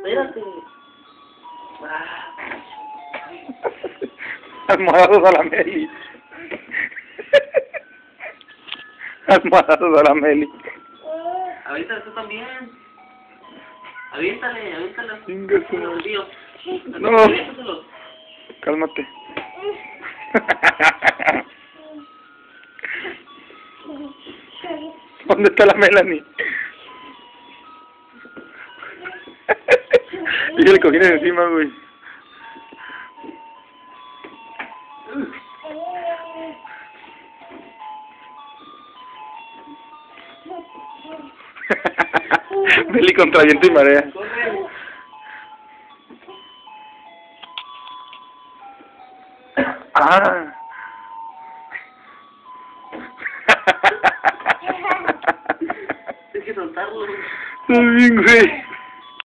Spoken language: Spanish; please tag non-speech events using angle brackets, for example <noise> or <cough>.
Espérate. <laughs> Ah, Almohadados a la Meli. <laughs> Almohadados a la Meli. aviéntale tú también. Aviéntale, aviéntale. No. Aviéntaselos. Cálmate. <laughs> ¿Dónde está la Melanie? Cogí de encima, güey. <laughs> Meli contra viento y marea. Ah. <laughs> Que soltarlo. Estás bien, güey.